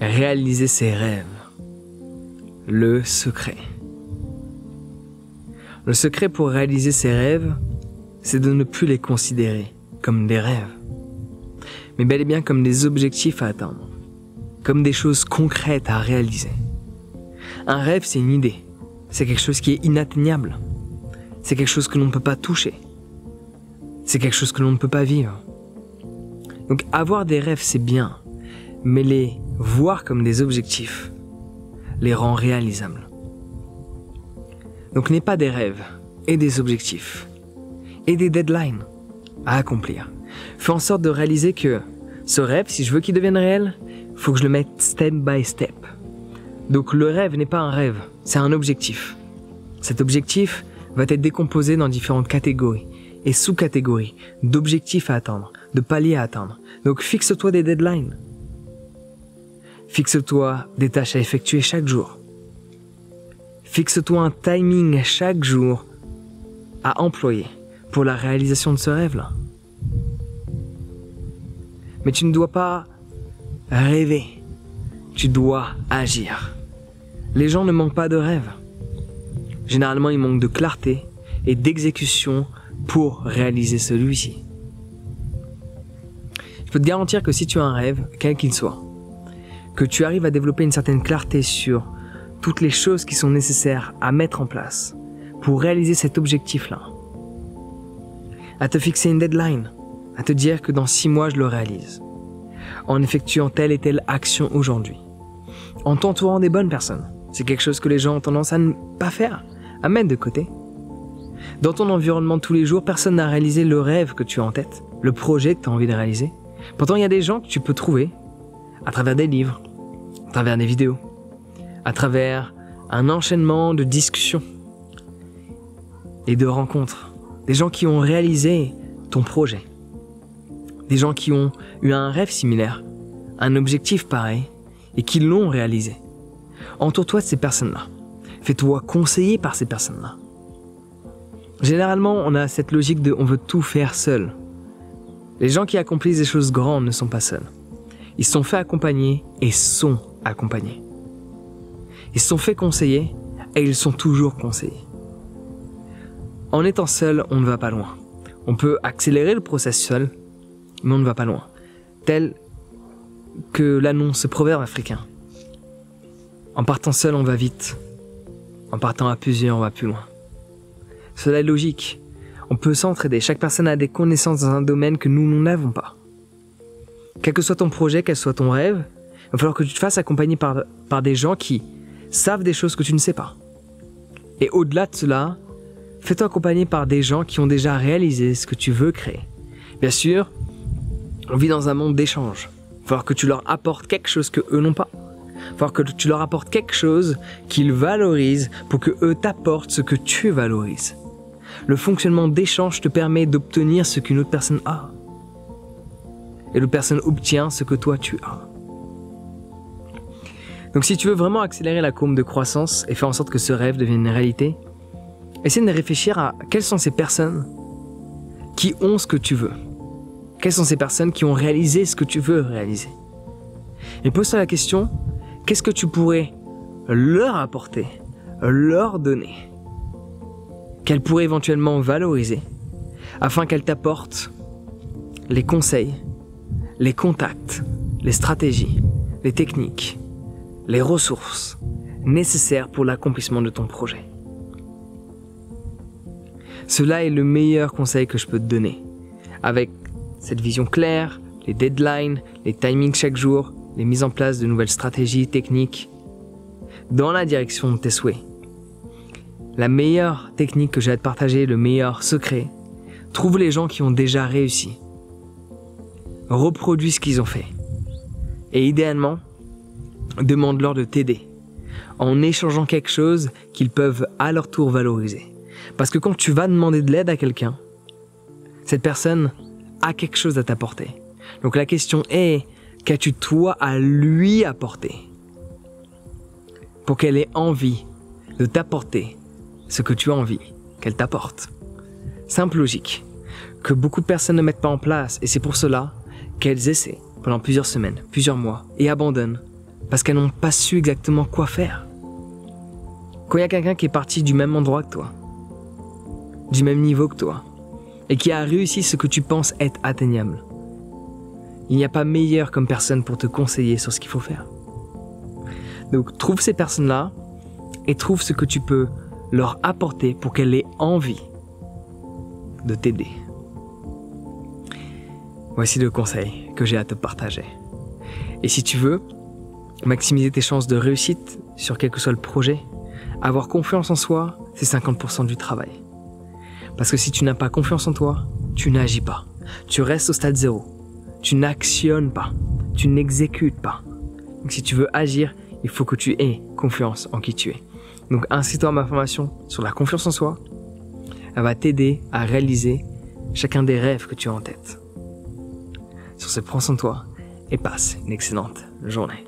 réaliser ses rêves. Le secret. Le secret pour réaliser ses rêves, c'est de ne plus les considérer comme des rêves, mais bel et bien comme des objectifs à atteindre, comme des choses concrètes à réaliser. Un rêve, c'est une idée, c'est quelque chose qui est inatteignable, c'est quelque chose que l'on ne peut pas toucher, c'est quelque chose que l'on ne peut pas vivre. Donc avoir des rêves, c'est bien, mais les voir comme des objectifs les rend réalisables. Donc n'aie pas des rêves et des objectifs et des deadlines à accomplir. Fais en sorte de réaliser que ce rêve, si je veux qu'il devienne réel, faut que je le mette step by step. Donc le rêve n'est pas un rêve, c'est un objectif. Cet objectif va être décomposé dans différentes catégories et sous-catégories d'objectifs à atteindre, de paliers à atteindre. Donc fixe-toi des deadlines. Fixe-toi des tâches à effectuer chaque jour. Fixe-toi un timing chaque jour à employer pour la réalisation de ce rêve-là. Mais tu ne dois pas rêver, tu dois agir. Les gens ne manquent pas de rêves. Généralement, ils manquent de clarté et d'exécution pour réaliser celui-ci. Je peux te garantir que si tu as un rêve, quel qu'il soit, que tu arrives à développer une certaine clarté sur toutes les choses qui sont nécessaires à mettre en place pour réaliser cet objectif-là, à te fixer une deadline, à te dire que dans six mois je le réalise, en effectuant telle et telle action aujourd'hui, en t'entourant des bonnes personnes. C'est quelque chose que les gens ont tendance à ne pas faire, à mettre de côté. Dans ton environnement tous les jours, personne n'a réalisé le rêve que tu as en tête, le projet que tu as envie de réaliser. Pourtant, il y a des gens que tu peux trouver à travers des livres, à travers des vidéos, à travers un enchaînement de discussions et de rencontres. Des gens qui ont réalisé ton projet. Des gens qui ont eu un rêve similaire, un objectif pareil, et qui l'ont réalisé. Entoure-toi de ces personnes-là. Fais-toi conseiller par ces personnes-là. Généralement, on a cette logique de on veut tout faire seul. Les gens qui accomplissent des choses grandes ne sont pas seuls. Ils sont fait accompagner et sont accompagnés. Ils sont fait conseiller et ils sont toujours conseillés. En étant seul, on ne va pas loin. On peut accélérer le process seul, mais on ne va pas loin. Tel que l'annonce ce proverbe africain. En partant seul, on va vite. En partant à plusieurs, on va plus loin. Cela est logique. On peut s'entraider. Chaque personne a des connaissances dans un domaine que nous, nous n'avons pas. Quel que soit ton projet, quel soit ton rêve, il va falloir que tu te fasses accompagner par, par des gens qui savent des choses que tu ne sais pas. Et au-delà de cela, fais-toi accompagner par des gens qui ont déjà réalisé ce que tu veux créer. Bien sûr, on vit dans un monde d'échange. Il va falloir que tu leur apportes quelque chose que eux n'ont pas. Il va falloir que tu leur apportes quelque chose qu'ils valorisent pour que eux t'apportent ce que tu valorises. Le fonctionnement d'échange te permet d'obtenir ce qu'une autre personne a. Et l'autre personne obtient ce que toi tu as. Donc si tu veux vraiment accélérer la courbe de croissance et faire en sorte que ce rêve devienne une réalité, essaie de réfléchir à quelles sont ces personnes qui ont ce que tu veux. Quelles sont ces personnes qui ont réalisé ce que tu veux réaliser? Et pose-toi la question, qu'est-ce que tu pourrais leur apporter, leur donner qu'elles pourraient éventuellement valoriser afin qu'elles t'apportent les conseils, les contacts, les stratégies, les techniques, les ressources nécessaires pour l'accomplissement de ton projet. Cela est le meilleur conseil que je peux te donner. Avec cette vision claire, les deadlines, les timings chaque jour, les mises en place de nouvelles stratégies, techniques, dans la direction de tes souhaits. La meilleure technique que j'ai à te partager, le meilleur secret, trouve les gens qui ont déjà réussi. Reproduis ce qu'ils ont fait. Et idéalement, demande-leur de t'aider en échangeant quelque chose qu'ils peuvent à leur tour valoriser. Parce que quand tu vas demander de l'aide à quelqu'un, cette personne a quelque chose à t'apporter. Donc la question est, qu'as-tu toi à lui apporter pour qu'elle ait envie de t'apporter ce que tu as envie qu'elle t'apporte? Simple logique, que beaucoup de personnes ne mettent pas en place et c'est pour cela qu'elles essaient pendant plusieurs semaines, plusieurs mois et abandonnent parce qu'elles n'ont pas su exactement quoi faire. Quand il y a quelqu'un qui est parti du même endroit que toi, du même niveau que toi, et qui a réussi ce que tu penses être atteignable, il n'y a pas meilleur comme personne pour te conseiller sur ce qu'il faut faire. Donc trouve ces personnes-là et trouve ce que tu peux leur apporter pour qu'elles aient envie de t'aider. Voici le conseil que j'ai à te partager. Et si tu veux maximiser tes chances de réussite sur quel que soit le projet, avoir confiance en soi, c'est 50% du travail. Parce que si tu n'as pas confiance en toi, tu n'agis pas. Tu restes au stade zéro. Tu n'actionnes pas. Tu n'exécutes pas. Donc si tu veux agir, il faut que tu aies confiance en qui tu es. Donc incite-toi à ma formation sur la confiance en soi. Elle va t'aider à réaliser chacun des rêves que tu as en tête. Sur ce, prends soin de et passe une excellente journée.